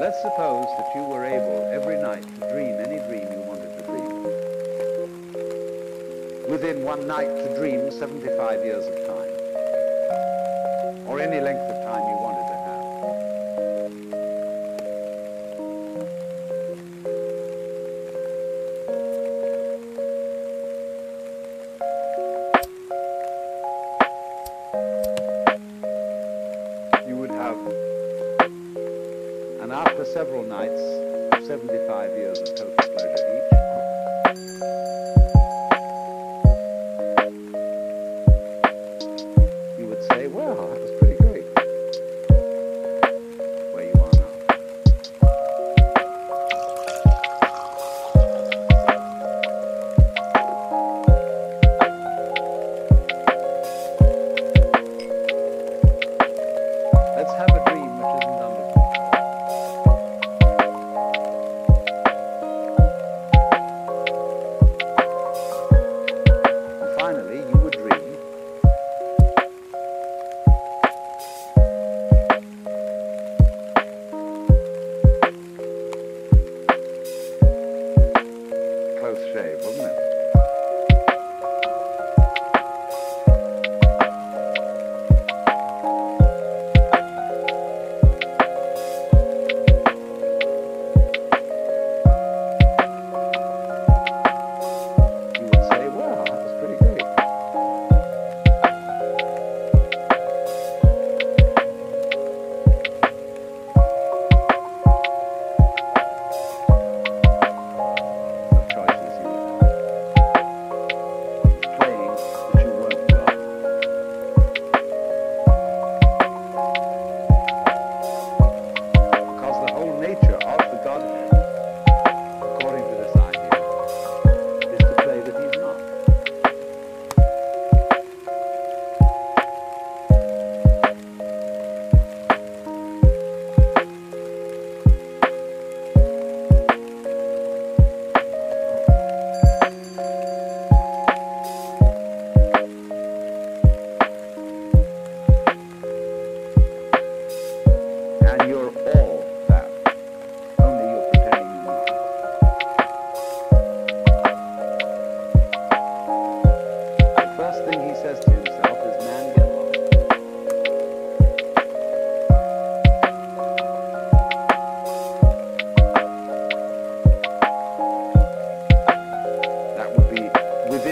Let's suppose that you were able every night to dream any dream you wanted to dream. Within one night to dream 75 years of time. Or any length of time you want. several nights, 75 years of total pleasure each. both shave, wasn't it?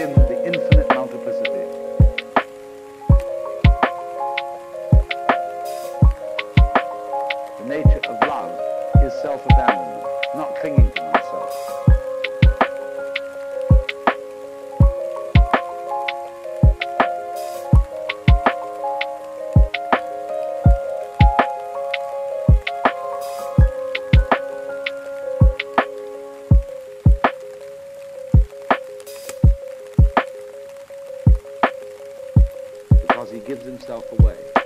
been because he gives himself away.